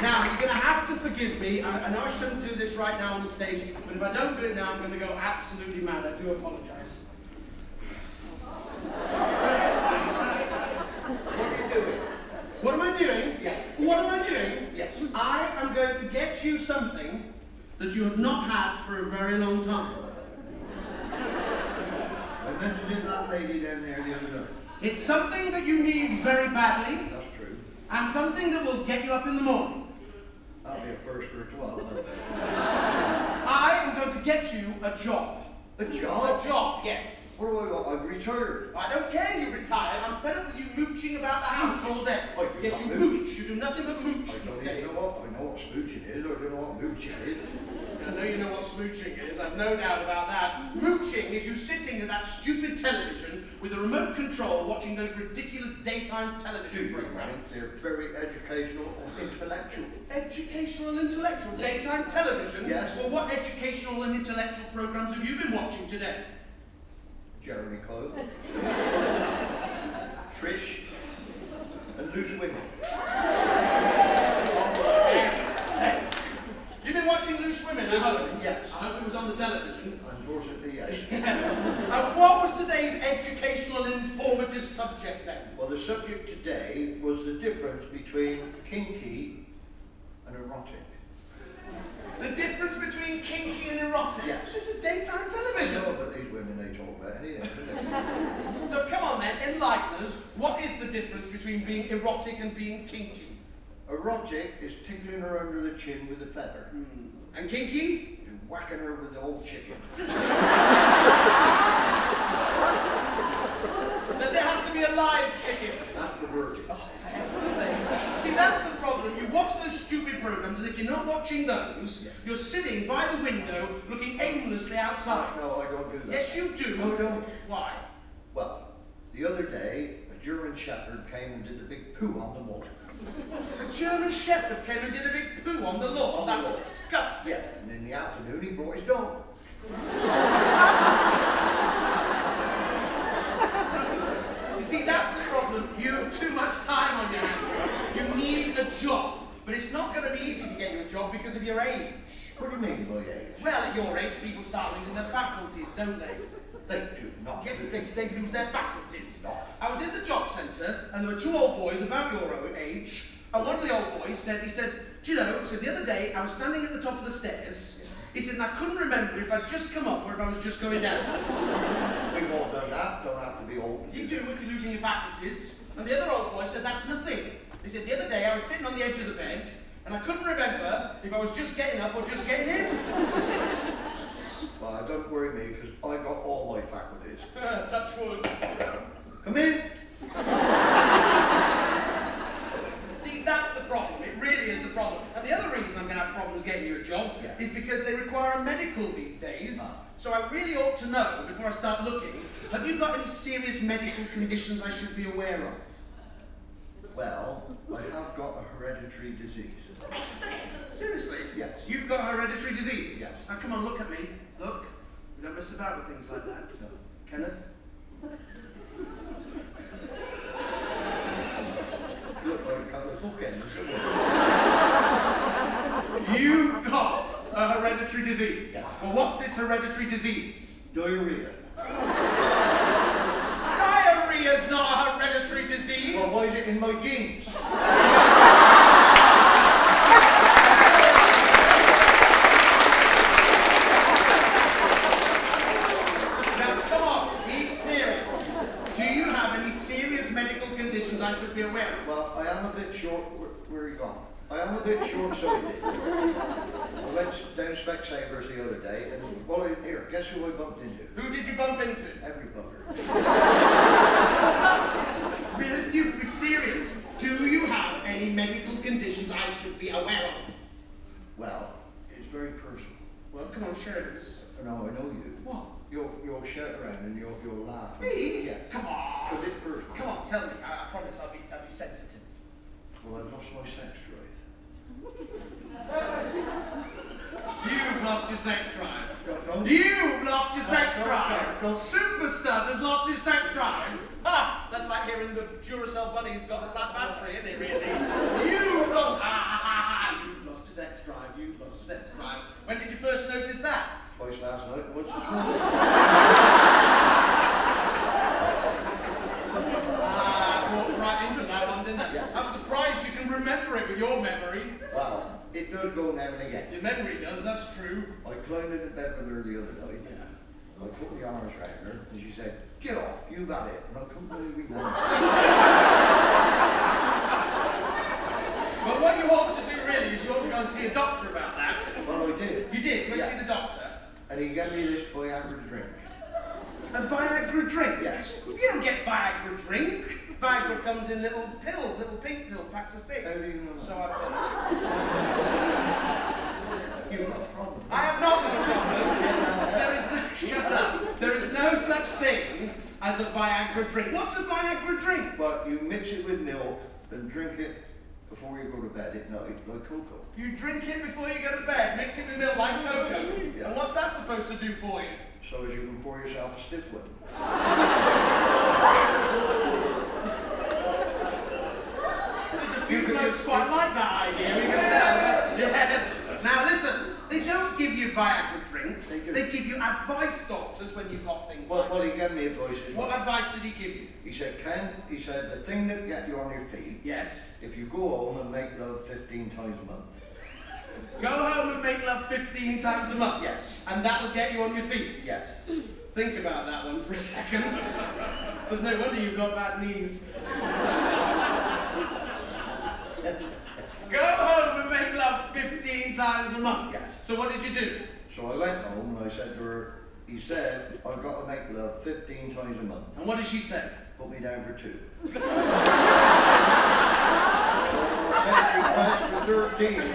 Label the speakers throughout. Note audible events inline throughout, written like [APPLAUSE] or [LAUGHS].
Speaker 1: Now, you're going to have to forgive me. I, I know I shouldn't do this right now on the stage, but if I don't do it now, I'm going to go absolutely mad. I do apologize.
Speaker 2: What are you doing?
Speaker 1: What am I doing?
Speaker 2: Yeah.
Speaker 1: What am I doing?
Speaker 2: Yes.
Speaker 1: I am going to get you something that you have not had for a very long time.
Speaker 2: I mentioned it to that lady down there the other night.
Speaker 1: It's something that you need very badly,
Speaker 2: That's true.
Speaker 1: and something that will get you up in the morning.
Speaker 2: That'll be a first for a 12. [LAUGHS]
Speaker 1: I am going to get you a job.
Speaker 2: A job?
Speaker 1: A
Speaker 2: job?
Speaker 1: yes.
Speaker 2: What do I want? I'm retired.
Speaker 1: I don't care you retired. I'm fed up with you mooching about the house all day.
Speaker 2: I
Speaker 1: Yes, you
Speaker 2: mooch.
Speaker 1: mooch. You do nothing but mooch
Speaker 2: I
Speaker 1: these
Speaker 2: don't know what, I know what smooching is, I don't know what mooching is.
Speaker 1: I know you know what smooching is. I've no doubt about that. Mooching is you sitting at that stupid television with a remote control watching those ridiculous daytime television programs.
Speaker 2: They're very educational and intellectual.
Speaker 1: Educational and intellectual daytime television?
Speaker 2: Yes.
Speaker 1: Well, what educational and intellectual programs have you been watching today?
Speaker 2: Jeremy Kyle. [LAUGHS] Trish. And Loose Women.
Speaker 1: You've been watching
Speaker 2: Yes.
Speaker 1: I hope it was on the television.
Speaker 2: Unfortunately, yes. [LAUGHS]
Speaker 1: Yes. And what was today's educational and informative subject then?
Speaker 2: Well, the subject today was the difference between kinky and erotic.
Speaker 1: The difference between kinky and erotic?
Speaker 2: Yes.
Speaker 1: This is daytime television.
Speaker 2: know about these women, they talk about anything. [LAUGHS]
Speaker 1: So come on then, enlighten us. What is the difference between being erotic and being kinky?
Speaker 2: Erotic is tickling her under the chin with a feather. Hmm.
Speaker 1: And kinky?
Speaker 2: And whacking her with the old chicken.
Speaker 1: Does it have to be a live chicken?
Speaker 2: That's the word.
Speaker 1: Oh, for heaven's sake. See, that's the problem. You watch those stupid programs, and if you're not watching those, you're sitting by the window looking aimlessly outside.
Speaker 2: No, I don't do that.
Speaker 1: Yes, you do.
Speaker 2: No, I don't.
Speaker 1: Why?
Speaker 2: Well, the other day, a German Shepherd came and did a big poo on the wall.
Speaker 1: A German Shepherd came and did a big poo on the lawn. That's disgusting.
Speaker 2: Yeah, and in the afternoon he brought his dog.
Speaker 1: You see, that's the problem. You have too much time on your hands. You need a job. But it's not going to be easy to get you a job because of your age.
Speaker 2: What do you mean by age?
Speaker 1: Well, at your age, people start losing their faculties, don't they?
Speaker 2: They do not.
Speaker 1: Yes, they, they lose their faculties.
Speaker 2: No.
Speaker 1: I was in the job centre, and there were two old boys about your own age, and one of the old boys said, he said, do you know, he said, the other day, I was standing at the top of the stairs, he said, and I couldn't remember if I'd just come up or if I was just going down. [LAUGHS]
Speaker 2: We've all done that. Don't have to be old.
Speaker 1: You do if you're losing your faculties. And the other old boy said, that's nothing. He said, the other day, I was sitting on the edge of the bed, and I couldn't remember if I was just getting up or just getting in.
Speaker 2: Well, don't worry me, because I got all my faculties.
Speaker 1: Touch wood.
Speaker 2: Come in.
Speaker 1: See, that's the problem. It really is the problem. And the other reason I'm going to have problems getting you a job
Speaker 2: Yeah.
Speaker 1: is because they require a medical these days.
Speaker 2: Ah.
Speaker 1: So I really ought to know before I start looking. Have you got any serious medical conditions I should be aware of?
Speaker 2: Well, I have got a hereditary disease.
Speaker 1: Seriously?
Speaker 2: Yes.
Speaker 1: You've got hereditary disease?
Speaker 2: Yes.
Speaker 1: Now come on, look at me. Look. We don't mess about with things like that. Kenneth?
Speaker 2: You look like a couple of bookends.
Speaker 1: You've got a hereditary disease.
Speaker 2: Yes.
Speaker 1: Well, what's this hereditary disease?
Speaker 2: Diarrhea.
Speaker 1: Diarrhea's not a hereditary disease.
Speaker 2: Well, why is it in my genes?
Speaker 1: Now, come on, be serious. Do you have any serious medical conditions I should be aware of?
Speaker 2: Well, I am a bit short. Where, where are you gone? I am a bit short-sighted. I went down Specsavers the other day, and here, guess who I bumped into?
Speaker 1: Who did you bump into?
Speaker 2: Every bugger. [LAUGHS]
Speaker 1: Will you be serious? Do you have any medical conditions I should be aware of?
Speaker 2: Well, it's very personal.
Speaker 1: Well, come on, share this.
Speaker 2: No, I know you.
Speaker 1: What?
Speaker 2: You'll, you'll shout around and you'll, you'll laugh.
Speaker 1: Me?
Speaker 2: Yeah.
Speaker 1: Come on.
Speaker 2: It's a bit personal.
Speaker 1: Come on, tell me. I, I promise I'll be, I'll be sensitive.
Speaker 2: Well, I've lost my sex drive. [LAUGHS]
Speaker 1: You've lost your sex drive. You've lost your sex drive. Superstud has lost his sex drive. Ha! That's like hearing the Duracell bunny's got a flat battery, isn't it, really? You've lost... Ah, ha ha, ha, You've lost your sex drive. You've lost your sex drive. When did you first notice that?
Speaker 2: Twice last night. What's this Well, it does go now and again.
Speaker 1: Your memory does, that's true.
Speaker 2: I climbed into bed with her the other night. And I put my arms around her and she said, get off, you got it. And I couldn't believe we won.
Speaker 1: But what you ought to do really is you ought to go and see a doctor about that.
Speaker 2: Well, I did.
Speaker 1: You did, went
Speaker 2: Yeah.
Speaker 1: see the doctor.
Speaker 2: And he gave me this Viagra drink.
Speaker 1: A Viagra drink?
Speaker 2: Yes.
Speaker 1: You don't get Viagra drink. Viagra comes in little pills, little pink pills, packs of six. So I've got.
Speaker 2: You've got a problem.
Speaker 1: I have not got a problem. There is no, shut up. There is no such thing as a Viagra drink. What's a Viagra drink?
Speaker 2: But you mix it with milk and drink it before you go to bed at night, like cocoa.
Speaker 1: You drink it before you go to bed, mix it with milk like cocoa.
Speaker 2: Yeah.
Speaker 1: And what's that supposed to do for you?
Speaker 2: So as you can pour yourself a stiff one.
Speaker 1: There's a few
Speaker 2: You can
Speaker 1: blokes
Speaker 2: just-
Speaker 1: quite like that idea, we can tell. Yes. Now listen, they don't give you Viagra drinks.
Speaker 2: They
Speaker 1: give you advice, doctors, when you've got things
Speaker 2: Well,
Speaker 1: like
Speaker 2: well, he gave me advice
Speaker 1: What
Speaker 2: well.
Speaker 1: advice did he give you?
Speaker 2: He said, Ken, he said, the thing that get you on your feet,
Speaker 1: Yes.
Speaker 2: if you go home and make love 15 times a month.
Speaker 1: Go home and make love 15 times a month.
Speaker 2: Yes.
Speaker 1: And that'll get you on your feet.
Speaker 2: Yes. [CLEARS THROAT]
Speaker 1: Think about that one for a second. [LAUGHS] There's no wonder you've got bad knees. [LAUGHS] Go home and make love 15 times a month.
Speaker 2: Yes.
Speaker 1: So what did you do?
Speaker 2: So I went home and I said to her, he said, I've got to make love 15 times a month.
Speaker 1: And what did she say?
Speaker 2: Put me down for two. [LAUGHS] so I request for 13.
Speaker 1: Don't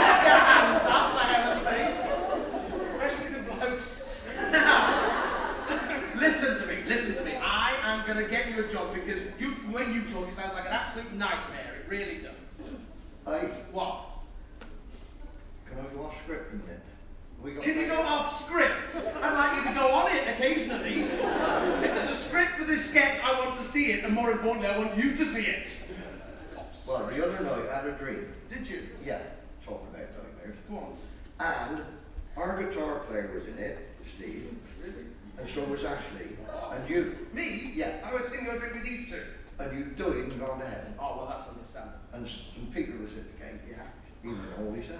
Speaker 1: put your hands [LAUGHS] up, for heaven's sake. Especially the blokes. Now, listen to me, listen to me. I am going to get you a job because you, the way you talk, it sounds like an absolute nightmare. It really does.
Speaker 2: I,
Speaker 1: What?
Speaker 2: can I go off script a minute? We got
Speaker 1: Can you go off script? I'd like you to go on it occasionally. If there's a script for this sketch, I want to see it, and more importantly, I want you to see it.
Speaker 2: Well, the other night I had a dream.
Speaker 1: Did you?
Speaker 2: Yeah, talking about nightmares.
Speaker 1: Go on.
Speaker 2: And our guitar player was in it, Steve,
Speaker 1: Really?
Speaker 2: and so was Ashley, Oh. and you.
Speaker 1: Me?
Speaker 2: Yeah.
Speaker 1: I was thinking of drink with these two.
Speaker 2: And you died and gone to heaven.
Speaker 1: Oh, well, that's understandable.
Speaker 2: And St. Peter was at the gate.
Speaker 1: Yeah.
Speaker 2: Even all he said.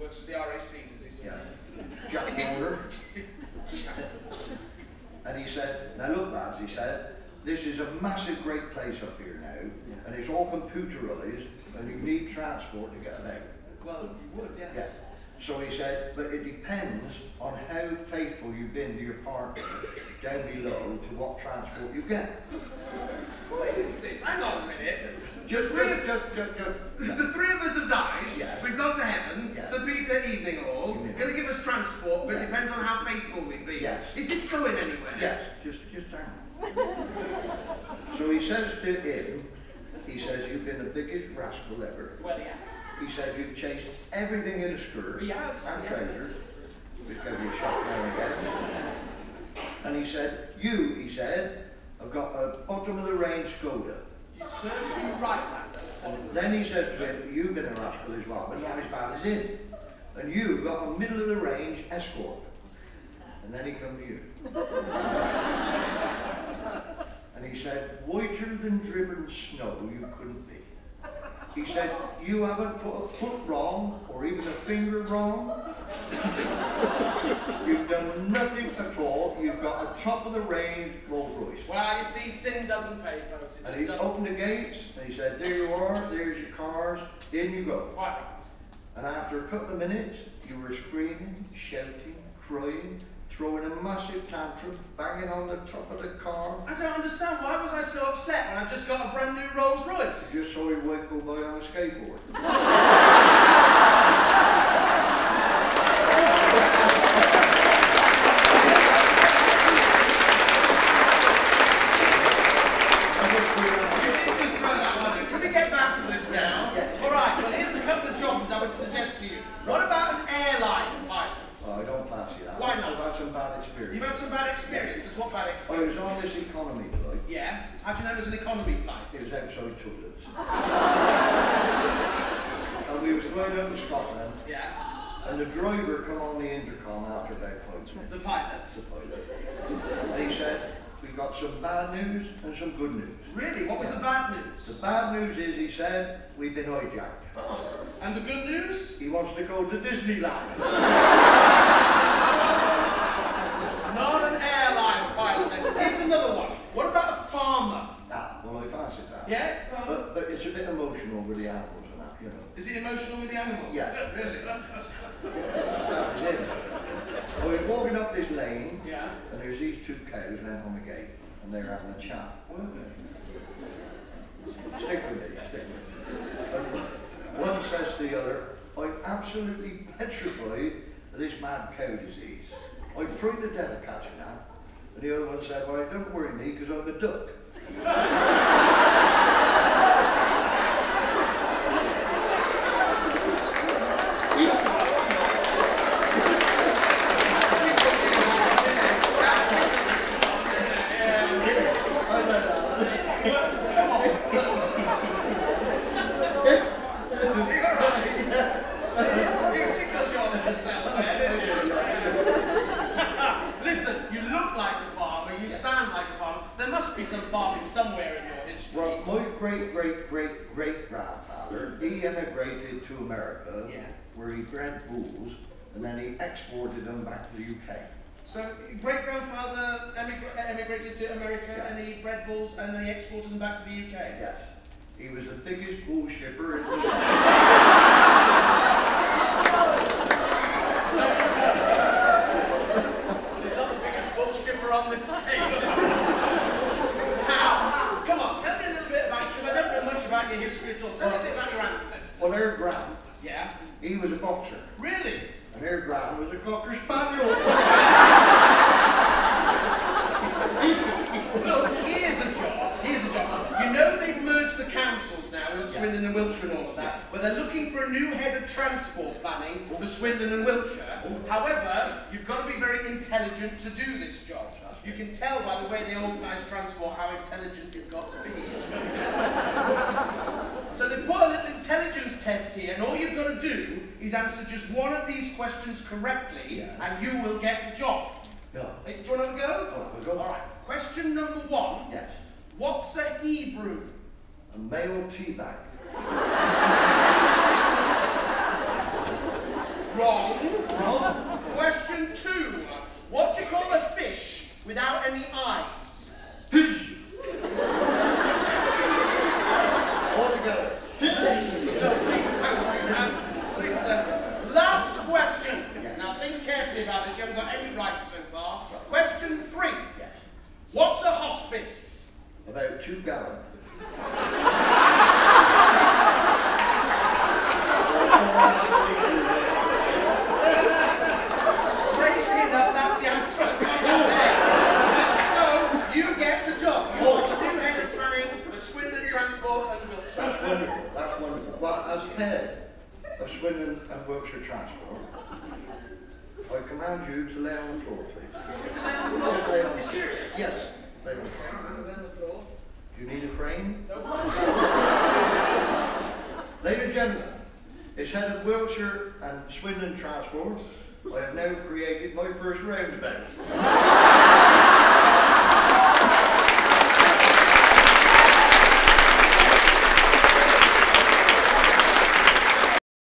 Speaker 1: Works for the RAC, does he say?
Speaker 2: Yeah. Jack Mulder. And he said, now look lads, he said, this is a massive great place up here now, and it's all computerized, and you need transport to get about.
Speaker 1: Well, you would, yes.
Speaker 2: Yeah. So he said, but it depends on how faithful you've been to your partner down below to what transport you get.
Speaker 1: What is this? Hang on a minute.
Speaker 2: Just,
Speaker 1: Three
Speaker 2: just,
Speaker 1: of-
Speaker 2: just, just, just.
Speaker 1: The three of us have died.
Speaker 2: Yeah.
Speaker 1: We've gone to heaven.
Speaker 2: Yeah.
Speaker 1: St. Peter Evening Hall. Going to give us transport, but it
Speaker 2: Yeah.
Speaker 1: depends on how faithful we've been.
Speaker 2: Yes.
Speaker 1: Is this going anywhere?
Speaker 2: Yes, just, just hang. [LAUGHS] So he says to him, he says, you've been the biggest rascal ever.
Speaker 1: Well, yes.
Speaker 2: He said, you've chased everything in a skirt.
Speaker 1: Has,
Speaker 2: And
Speaker 1: yes.
Speaker 2: treasures. Which gave you a shot now and again. And he said, you, he said, have got a bottom of the range Skoda.
Speaker 1: Serves you right,
Speaker 2: And then he says to him, you've been a rascal as well, but as bad as him. And you've got a middle of the range Escort. And then he come to you. [LAUGHS] and he said, whiter than driven snow you couldn't be. He said, you haven't put a foot wrong or even a finger wrong. You've done nothing at all. You've got a top of the range Rolls Royce.
Speaker 1: Well, you see, sin doesn't pay, folks.
Speaker 2: And he
Speaker 1: doesn't.
Speaker 2: opened the gates and he said, there you are, there's your cars, in you go.
Speaker 1: Quite right.
Speaker 2: And after a couple of minutes, you were screaming, shouting, crying, throwing a massive tantrum, banging on the top of the car,
Speaker 1: I don't understand. Why was I so upset when I just got a brand new Rolls Royce?
Speaker 2: just saw your wife go by on a skateboard. [LAUGHS] I just threw that
Speaker 1: You
Speaker 2: out.
Speaker 1: did just throw that one in. Can we get back to this now?
Speaker 2: Yeah.
Speaker 1: All right. Well, here's a couple of jobs I would suggest to you. What about an airline pilot?
Speaker 2: Oh, I don't fancy that.
Speaker 1: Why not?
Speaker 2: I've had some bad
Speaker 1: You've
Speaker 2: experience.
Speaker 1: had some bad experiences. What bad
Speaker 2: I
Speaker 1: experience?
Speaker 2: was on this economy flight.
Speaker 1: Yeah. How do you know it was an economy
Speaker 2: It outside and we was flying over to Scotland,
Speaker 1: Yeah.
Speaker 2: and the driver come on the intercom after about five minutes.
Speaker 1: The pilot.
Speaker 2: the pilot. And he said, we got some bad news and some good news.
Speaker 1: Really? What was the bad news?
Speaker 2: The bad news is, he said, we've been hijacked.
Speaker 1: Oh. And the good news?
Speaker 2: He wants to go to Disneyland. [LAUGHS]
Speaker 1: Not an airline pilot then. Here's another one. What about a farmer?
Speaker 2: Ah, well, I fancied that.
Speaker 1: Yeah?
Speaker 2: But, but it's a bit emotional with the animals and that, you know.
Speaker 1: Is it emotional with the animals?
Speaker 2: Yeah. [LAUGHS]
Speaker 1: Really?
Speaker 2: That was it. So we're walking up this lane,
Speaker 1: Yeah.
Speaker 2: and there's these two cows out on the gate, and they're having a chat. Stick with it, stick with it. And one says to the other, I'm absolutely petrified of this mad cow disease. I'm frightened to death of catching that. And the other one said, well, don't worry me, because I'm a duck. [LAUGHS] I don't know.
Speaker 1: You tickled your little self there, didn't you? Listen, you look like a farmer, you sound like a farmer. There must be some farming somewhere in your history.
Speaker 2: Well, my great great great great grandfather, he emigrated to America,
Speaker 1: Yeah.
Speaker 2: where he bred bulls, and then he exported them back to the UK.
Speaker 1: So, great grandfather emigra- emigrated to America
Speaker 2: Yeah.
Speaker 1: and he bred bulls and then he exported them back to the UK.
Speaker 2: Yes, he was the biggest bull shipper in the [LAUGHS] world. [LAUGHS]
Speaker 1: He's not the biggest bull shipper on this stage. is he? How? Come on, tell me a little bit about, because I don't know much about your history at all. Tell me a bit about your
Speaker 2: their grand,
Speaker 1: Yeah?
Speaker 2: he was a boxer,
Speaker 1: Really?
Speaker 2: and their grand was a cocker spaniel. [LAUGHS]
Speaker 1: Look, here's a job. Here's a job. You know they've merged the councils now with Swindon and Wiltshire and all of that, where they're looking for a new head of transport planning for Swindon and Wiltshire. However, you've got to be very intelligent to do this job. You can tell by the way they organise transport how intelligent you've got to be. [LAUGHS] So they put a little intelligence test here, and all you've got to do is answer just one of these questions correctly,
Speaker 2: Yeah.
Speaker 1: and you will get the job.
Speaker 2: No.
Speaker 1: Hey, do you want to have a go?
Speaker 2: Oh, we'll go.
Speaker 1: All right. Question number one.
Speaker 2: Yes,
Speaker 1: What's a Hebrew?
Speaker 2: a male tea bag.
Speaker 1: Wrong. Wrong. Question two. What do you call a fish without any eyes?
Speaker 2: Fish! All together.
Speaker 1: No, please don't do that. Please don't. Last question. Now think carefully about this. You haven't got any right so far. Question three.
Speaker 2: Yes,
Speaker 1: What's a hospice?
Speaker 2: about two gallons.
Speaker 1: Crazy enough, that's the answer. so you get the job. You are the new head of planning for Swindon Transport and Wiltshire.
Speaker 2: That's wonderful, that's wonderful. Well, as head of Swindon and Wiltshire Transport, I command you to lay on the floor, please.
Speaker 1: To lay on the floor.
Speaker 2: lay on the
Speaker 1: You
Speaker 2: floor.
Speaker 1: serious?
Speaker 2: Yes, lay on the floor.
Speaker 1: Hands on the floor.
Speaker 2: Do you need a frame? [LAUGHS] Ladies and gentlemen, as head of Wiltshire and Swindon Transport, I have now created my first roundabout. [LAUGHS]